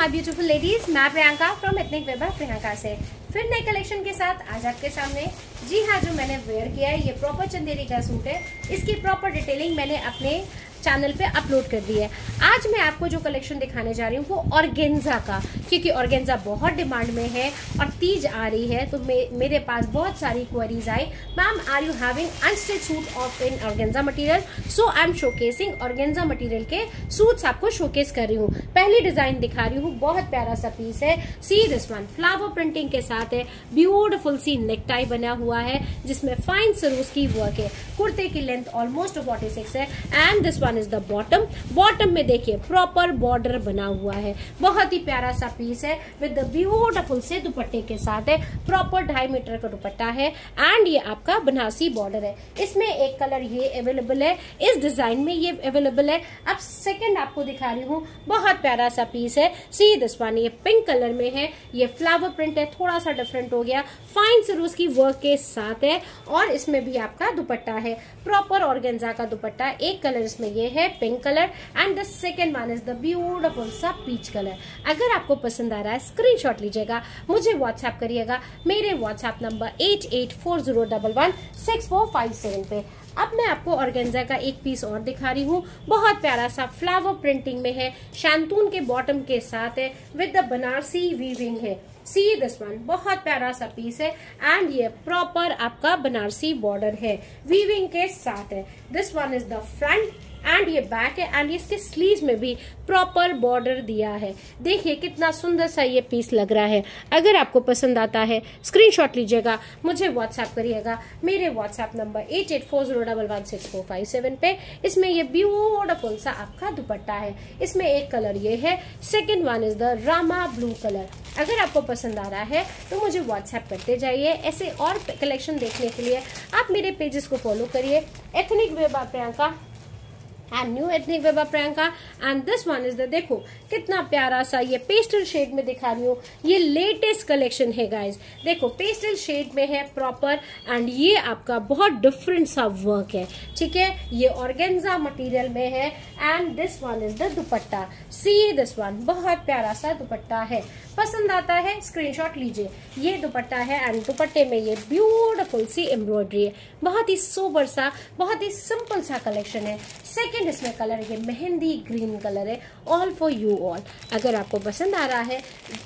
My beautiful ladies मैं Priyanka from ethnic weber Priyanka से। फिर नए कलेक्शन के साथ आज आपके सामने। जी हाँ जो मैंने वेयर किया है, ये प्रॉपर चंदेरी का सूट है। इसकी प्रॉपर डिटेलिंग मैंने अपने चैनल पे अपलोड कर दी है। आज मैं आपको जो कलेक्शन दिखाने जा रही हूँ वो ऑर्गेन्जा का क्योंकि ऑर्गेन्जा बहुत डिमांड में है और तीज आ रही है तो मे, मेरे पास बहुत सारी queries I ma'am are you having unstitch suit of in organza material so I am showcasing organza material के सूट्स आपको शोकेस कर रही हूँ। पहली डिज़ाइन दिखा रही हूँ बहुत प्यारा सा पीस है। See this one flower printing के साथ है। ब्यूटिफुल सी नेकटाई बना हुआ है जिसमें फाइन सरूस की वर्क है। कुर्ते की लेंथ ऑलमोस्ट फोर्टी सिक्स है। And this one one is the bottom bottom में देखिए प्रॉपर बॉर्डर बना हुआ है। बहुत ही प्यारा सा पीस है विद द ब्यूटिफुल से दुपट्टे के साथ है। प्रॉपर ढाई मीटर का दुपट्टा है एंड ये आपका बनारसी बॉर्डर है। इसमें एक कलर ये अवेलेबल है। इस डिज़ाइन में ये अवेलेबल है। अब सेकेंड आपको दिखा रही हूँ। बहुत प्यारा सा पीस है। सी दिस वन ये पिंक कलर में है। ये फ्लावर प्रिंट है, थोड़ा सा डिफरेंट हो गया। फाइन सरूस की वर्क के साथ है, और इसमें भी आपका दुपट्टा है। प्रॉपर ऑर्गेन्जा का दुपट्टा, एक कलर इसमें ये है pink colour and the second one is the beautiful सा पीच कलर अगर आपको पसंद आ रहा है स्क्रीनशॉट लीजिएगा, मुझे व्हाट्सएप करिएगा, मेरे व्हाट्सएप नंबर एट पे। अब मैं आपको ऑर्गेन्जा का एक पीस और दिखा रही हूँ। बहुत प्यारा सा फ्लावर प्रिंटिंग में है शैंतून के बॉटम के साथ है विद द बनारसी वीविंग है। सी दिस वन बहुत प्यारा सा पीस है एंड ये प्रॉपर आपका बनारसी बॉर्डर है वीविंग के साथ है। This one is the front and ये बैक है एंड इसके स्लीव में भी प्रॉपर बॉर्डर दिया है। देखिए कितना सुंदर सा ये पीस लग रहा है। अगर आपको पसंद आता है स्क्रीनशॉट लीजिएगा, मुझे व्हाट्सएप करिएगा। मेरे WhatsApp number eight eight four zero double one six four five seven पे। इसमें ये ब्यूटिफुल सा आपका दुपट्टा है। इसमें एक कलर ये है second one is the Rama blue colour अगर आपको पसंद आ रहा है तो मुझे व्हाट्सएप करते जाइए। ऐसे और कलेक्शन देखने के लिए आप मेरे पेजेस को फॉलो करिए। Ethnic wear by Priyanka. And new ethnic wear by Priyanka and this one is the देखो, कितना प्यारा सा ये पेस्टल शेड में दिखा रही हूँ। ये लेटेस्ट कलेक्शन है गाइज़ देखो पेस्टल शेड में है प्रॉपर एंड ये आपका बहुत डिफरेंट सा वर्क है। ठीक है? ये ऑर्गेन्जा मटेरियल में है। And this one is the dupatta. See this one बहुत प्यारा सा दुपट्टा है। पसंद आता है? स्क्रीनशॉट लीजिए। ये दुपट्टा है एंड दुपट्टे में ये ब्यूटिफुल सी एम्ब्रॉयडरी है। बहुत ही सोबर सा, बहुत ही सिंपल सा कलेक्शन है। सेकेंड इसमें कलर ये मेहंदी ग्रीन कलर है ऑल फॉर यू ऑल अगर आपको पसंद आ रहा है,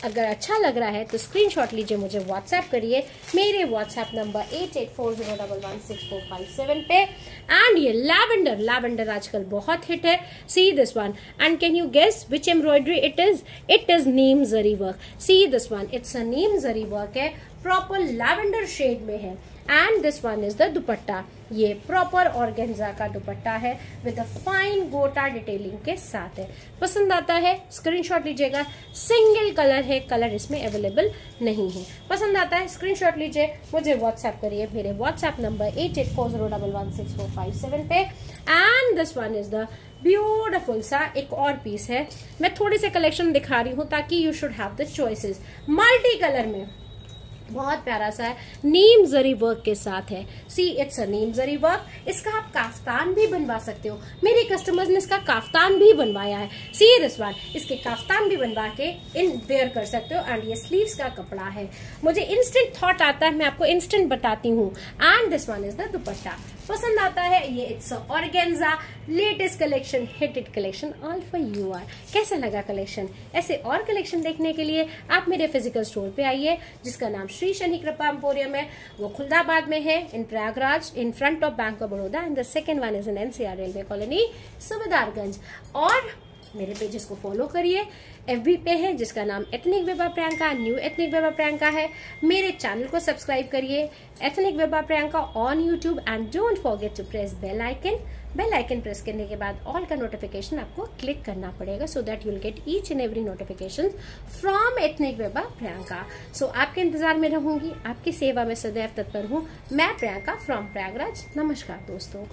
अगर अच्छा लग रहा है तो स्क्रीनशॉट लीजिए मुझे व्हाट्सएप करिए। मेरे WhatsApp number eight eight four zero double one six four five seven पे। एंड ये लैवेंडर लैवेंडर आजकल बहुत हिट है। See this one and can you guess which embroidery it is it is Neem zari work see this one it's a Neem zari work है। Proper lavender shade में है. And this one is the dupatta. ये proper organza का दुपट्टा है with fine gota detailing के साथ है. पसंद आता है? स्क्रीनशॉट लीजिएगा. सिंगल कलर है. कलर इसमें अवेलेबल नहीं है. पसंद आता है? स्क्रीनशॉट लीजिए. मुझे व्हाट्सएप करिए. मेरे WhatsApp number eight eight four zero double one six four five seven पे. And this one is the beautiful सा एक और पीस है. मैं थोड़ी से कलेक्शन दिखा रही हूँ ताकि you should have the choices multi colour में बहुत प्यारा सा है। नीम जरी वर्क के साथ है। सी इट्स अ नीम जरी वर्क इसका आप काफ्तान भी बनवा सकते हो। मेरे कस्टमर्स ने इसका काफ्तान भी बनवाया है। सी दिस वन इसके काफ्तान भी बनवा के इन वेयर कर सकते हो। एंड ये स्लीव्स का कपड़ा है। मुझे इंस्टेंट थॉट आता है। मैं आपको इंस्टेंट बताती हूँ। And this one is the dupatta. पसंद आता है, ये it's organza latest collection hitted collection all for you are कैसा लगा कलेक्शन ऐसे और कलेक्शन देखने के लिए आप मेरे फ़िज़िकल स्टोर पे आइए, जिसका नाम श्री शनि कृपा एम्पोरियम है। वो खुलदाबाद में है in Prayagraj in front of Bank of Baroda and the second one is in NCR railway colony Subedarganj. और मेरे पेजेस को फॉलो करिए। एफ़ पे है, जिसका नाम ethnic wear by Priyanka new ethnic wear by Priyanka है। मेरे चैनल को सब्सक्राइब करिए। Ethnic wear by Priyanka on YouTube and don't forget to press bell icon bell icon press करने के बाद ऑल का नोटिफिकेशन आपको क्लिक करना पड़ेगा so that you'll get each and every notification from ethnic wear by Priyanka so आपके इंतज़ार में रहूँगी, आपकी सेवा में सदैव तत्पर हूँ। मैं प्रियंका फ्रॉम प्रयागराज नमस्कार दोस्तों।